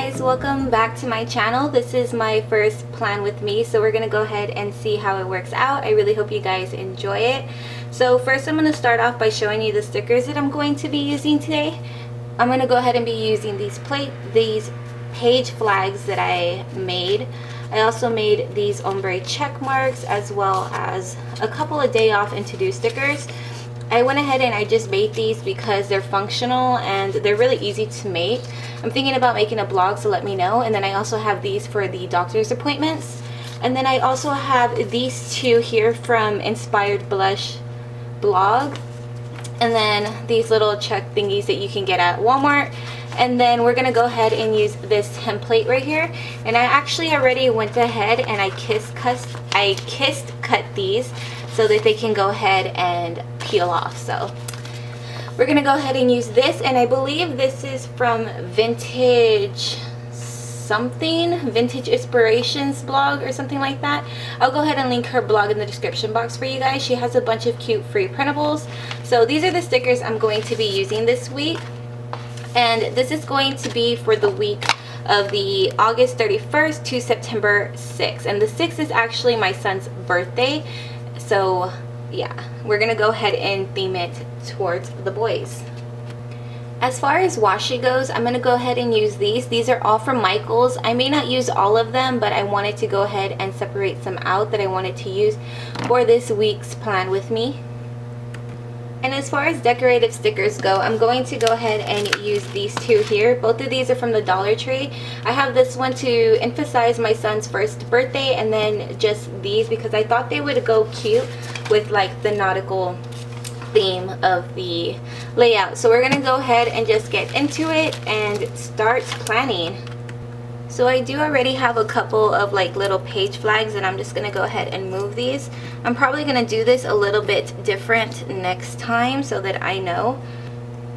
guys welcome back to my channel. This is my first plan with me so we're gonna go ahead and see how it works out. I really hope you guys enjoy it. So first I'm gonna start off by showing you the stickers that I'm going to be using today. I'm gonna go ahead and be using these plate these page flags that I made. I also made these ombre check marks as well as a couple of day off and to-do stickers I went ahead and I just made these because they're functional and they're really easy to make. I'm thinking about making a blog so let me know. And then I also have these for the doctor's appointments. And then I also have these two here from Inspired Blush blog. And then these little check thingies that you can get at Walmart. And then we're gonna go ahead and use this template right here. And I actually already went ahead and I kissed cut I kissed cut these so that they can go ahead and peel off. So we're going to go ahead and use this. And I believe this is from Vintage something vintage inspirations blog or something like that. I'll go ahead and link her blog in the description box for you guys. She has a bunch of cute free printables. So these are the stickers i'm going to be using this week. And this is going to be for the week of the August 31st to September 6th and the 6th is actually my son's birthday. So yeah we're gonna go ahead and theme it towards the boys. As far as washi goes I'm gonna go ahead and use these. These are all from Michaels. I may not use all of them but I wanted to go ahead and separate some out that I wanted to use for this week's plan with me and as far as decorative stickers go, I'm going to go ahead and use these two here. Both of these are from the Dollar Tree. I have this one to emphasize my son's first birthday and then just these because I thought they would go cute with like the nautical theme of the layout. So we're going to go ahead and just get into it and start planning. So I do already have a couple of like little page flags and I'm just going to go ahead and move these. I'm probably going to do this a little bit different next time so that I know.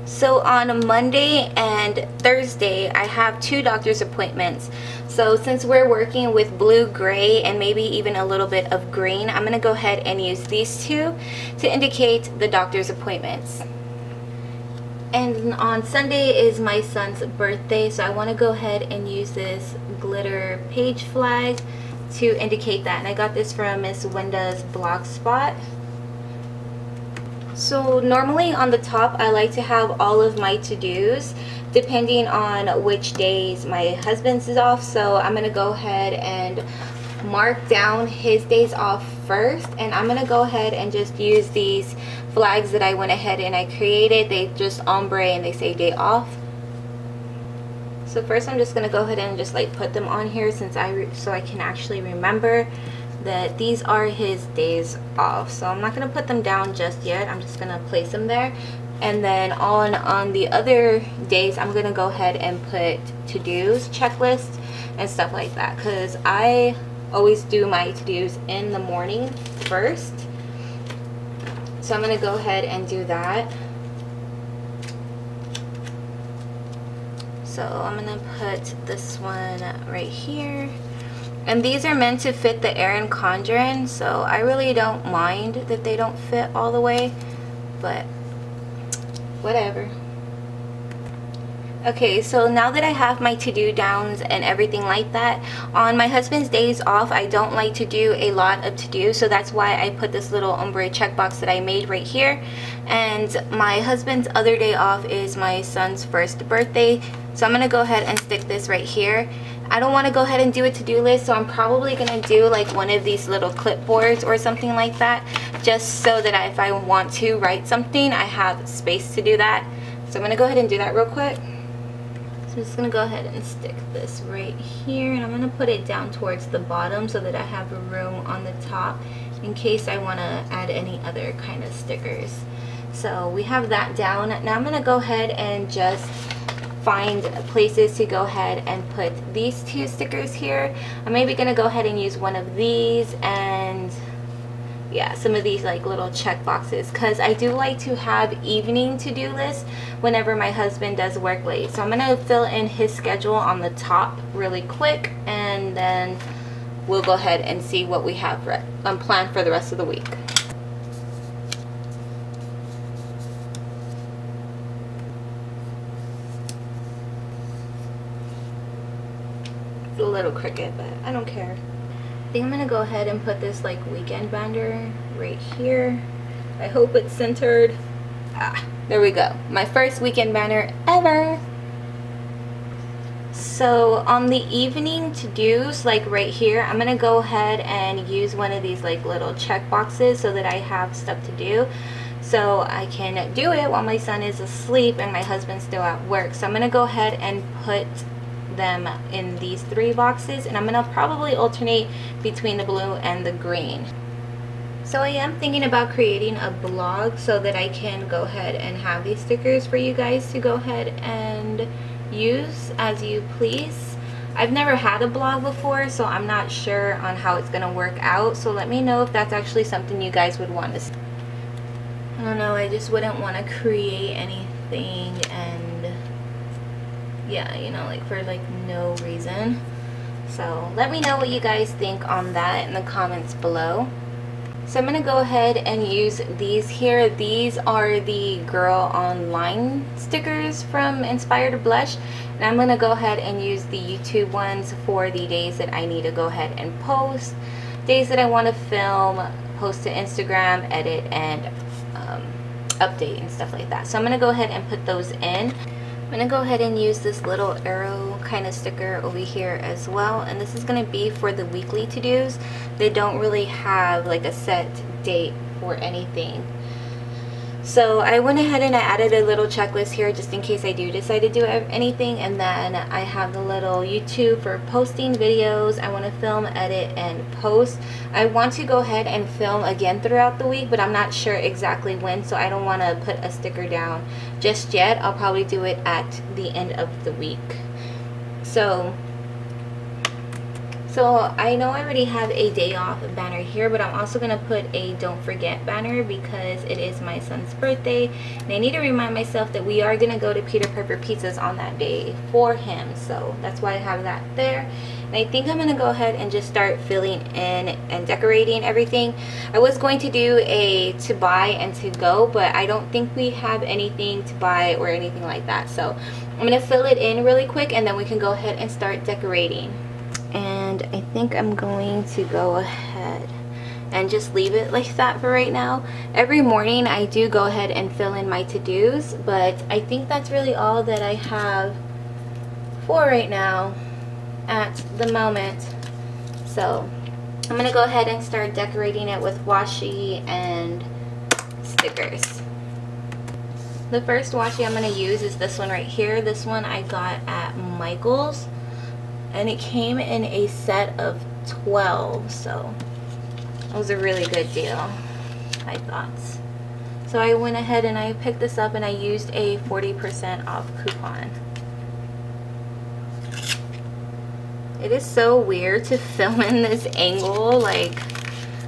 So on Monday and Thursday, I have two doctor's appointments. So since we're working with blue, gray, and maybe even a little bit of green, I'm going to go ahead and use these two to indicate the doctor's appointments. And on Sunday is my son's birthday, so I want to go ahead and use this glitter page flag to indicate that. And I got this from Miss Wenda's blog spot. So normally on the top, I like to have all of my to-dos depending on which days my husband's is off. So I'm going to go ahead and mark down his days off first. And I'm to go ahead and just use these flags that I went ahead and I created. They just ombre and they say day off. So first I'm just to go ahead and just like put them on here since I so I can actually remember that these are his days off. So I'm not to put them down just yet. I'm just to place them there. And then on on the other days I'm to go ahead and put to-dos, checklists and stuff like that cuz I always do my to-dos in the morning first so I'm going to go ahead and do that. So I'm going to put this one right here. And these are meant to fit the Erin Condren, so I really don't mind that they don't fit all the way, but whatever. Okay, so now that I have my to-do downs and everything like that, on my husband's days off, I don't like to do a lot of to-do, so that's why I put this little ombre checkbox that I made right here. And my husband's other day off is my son's first birthday, so I'm going to go ahead and stick this right here. I don't want to go ahead and do a to-do list, so I'm probably going to do like one of these little clipboards or something like that, just so that if I want to write something, I have space to do that. So I'm going to go ahead and do that real quick. So I'm just going to go ahead and stick this right here and I'm going to put it down towards the bottom so that I have room on the top in case I want to add any other kind of stickers. So we have that down. Now I'm going to go ahead and just find places to go ahead and put these two stickers here. I'm maybe going to go ahead and use one of these and yeah some of these like little check boxes. Because I do like to have evening to-do lists whenever my husband does work late. So I'm gonna fill in his schedule on the top really quick and then we'll go ahead and see what we have um, planned for the rest of the week. A little crooked, but I don't care. Think I'm gonna go ahead and put this like weekend banner right here. I hope it's centered. Ah, there we go. My first weekend banner ever. So on the evening to-dos, like right here, I'm gonna go ahead and use one of these like little check boxes so that I have stuff to do so I can do it while my son is asleep and my husband's still at work. So I'm to go ahead and put them in these three boxes and I'm going to probably alternate between the blue and the green. So I am thinking about creating a blog so that I can go ahead and have these stickers for you guys to go ahead and use as you please. I've never had a blog before so I'm not sure on how it's going to work out so let me know if that's actually something you guys would want to see. I don't know, I just wouldn't want to create anything and yeah, you know, like for like no reason. So let me know what you guys think on that in the comments below. So I'm going to go ahead and use these here. These are the Girl Online stickers from Inspired Blush. And I'm going to go ahead and use the YouTube ones for the days that I need to go ahead and post. Days that I want to film, post to Instagram, edit, and um, update and stuff like that. So I'm going to go ahead and put those in. I'm going to go ahead and use this little arrow kind of sticker over here as well. And this is going to be for the weekly to-dos. They don't really have like a set date for anything. So I went ahead and I added a little checklist here just in case I do decide to do anything and then I have the little YouTube for posting videos. I want to film, edit, and post. I want to go ahead and film again throughout the week but I'm not sure exactly when so I don't want to put a sticker down just yet. I'll probably do it at the end of the week. So so I know I already have a day off banner here, but I'm also going to put a don't forget banner because it is my son's birthday. And I need to remind myself that we are going to go to Peter Piper Pizzas on that day for him. So that's why I have that there. And I think I'm going to go ahead and just start filling in and decorating everything. I was going to do a to buy and to go, but I don't think we have anything to buy or anything like that. So I'm going to fill it in really quick and then we can go ahead and start decorating and I think I'm going to go ahead and just leave it like that for right now. Every morning I do go ahead and fill in my to-dos, but I think that's really all that I have for right now at the moment. So I'm going to go ahead and start decorating it with washi and stickers. The first washi I'm going to use is this one right here. This one I got at Michael's and it came in a set of 12 so it was a really good deal I thought so I went ahead and I picked this up and I used a 40% off coupon it is so weird to film in this angle like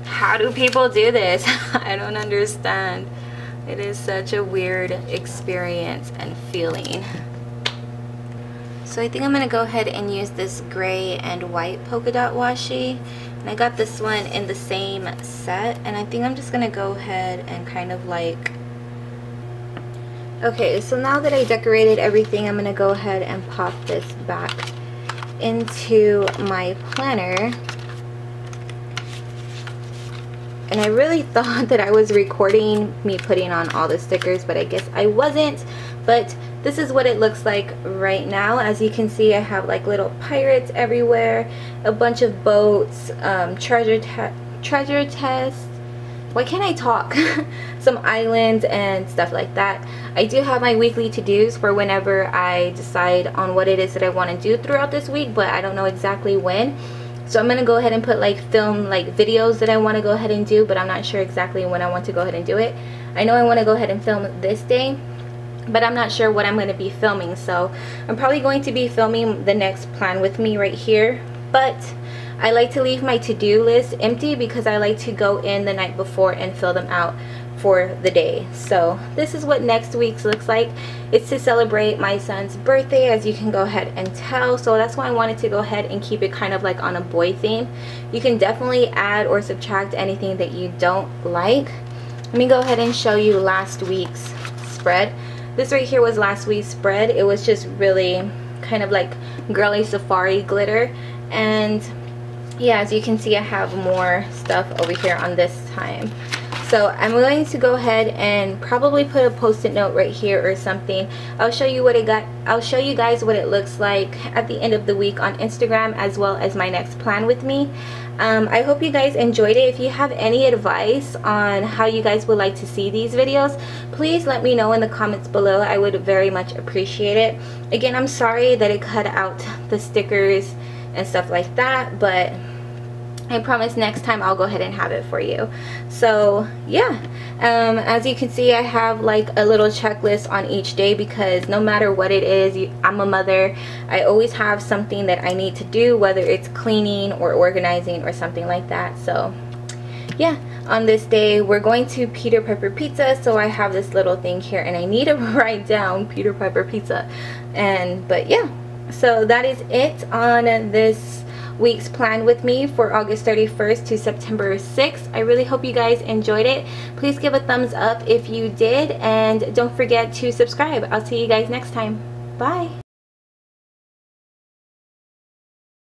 how do people do this I don't understand it is such a weird experience and feeling so I think I'm going to go ahead and use this gray and white polka dot washi. And I got this one in the same set. And I think I'm just going to go ahead and kind of like... Okay, so now that I decorated everything, I'm going to go ahead and pop this back into my planner. And I really thought that I was recording me putting on all the stickers, but I guess I wasn't. But this is what it looks like right now as you can see I have like little pirates everywhere a bunch of boats um, treasure treasure test why can't I talk? Some islands and stuff like that. I do have my weekly to-dos for whenever I decide on what it is that I want to do throughout this week but I don't know exactly when. So I'm gonna go ahead and put like film like videos that I want to go ahead and do but I'm not sure exactly when I want to go ahead and do it. I know I want to go ahead and film this day but I'm not sure what I'm going to be filming so I'm probably going to be filming the next plan with me right here but I like to leave my to-do list empty because I like to go in the night before and fill them out for the day. So this is what next week's looks like. It's to celebrate my son's birthday as you can go ahead and tell. So that's why I wanted to go ahead and keep it kind of like on a boy theme. You can definitely add or subtract anything that you don't like. Let me go ahead and show you last week's spread. This right here was last week's spread. It was just really kind of like girly safari glitter. And yeah as you can see I have more stuff over here on this time so I'm going to go ahead and probably put a post-it note right here or something. I'll show you what it got. I'll show you guys what it looks like at the end of the week on Instagram as well as my next plan with me. Um, I hope you guys enjoyed it. If you have any advice on how you guys would like to see these videos, please let me know in the comments below. I would very much appreciate it. Again, I'm sorry that it cut out the stickers and stuff like that, but I promise next time I'll go ahead and have it for you. So yeah, um, as you can see I have like a little checklist on each day because no matter what it is, I'm a mother. I always have something that I need to do whether it's cleaning or organizing or something like that. So yeah, on this day we're going to Peter Piper Pizza so I have this little thing here and I need to write down Peter Piper Pizza and but yeah so that is it on this week's plan with me for August 31st to September 6th. I really hope you guys enjoyed it. Please give a thumbs up if you did and don't forget to subscribe. I'll see you guys next time. Bye.